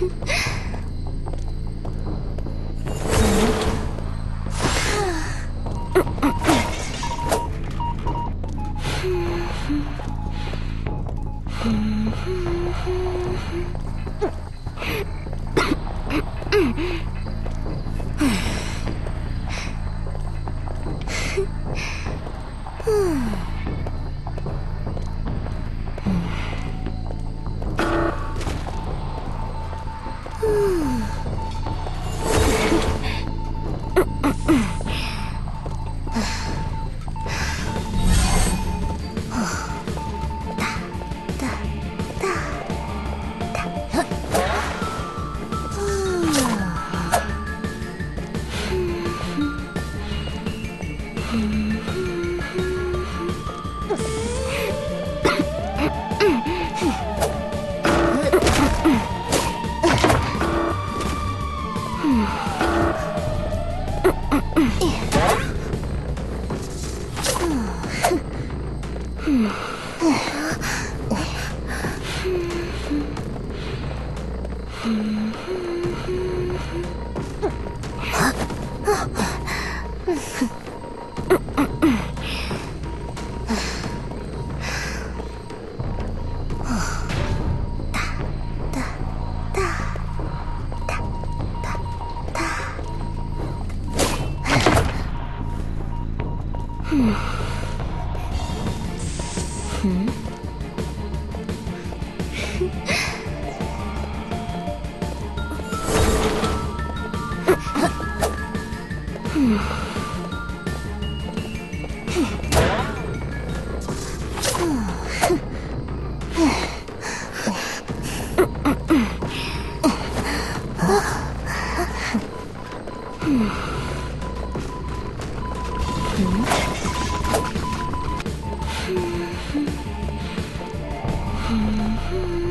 Mm-hmm. 嗯。Hmm.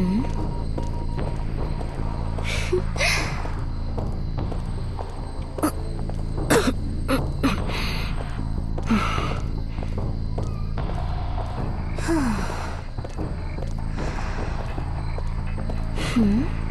嗯，哼，咳，咳，咳，嗯，嗯。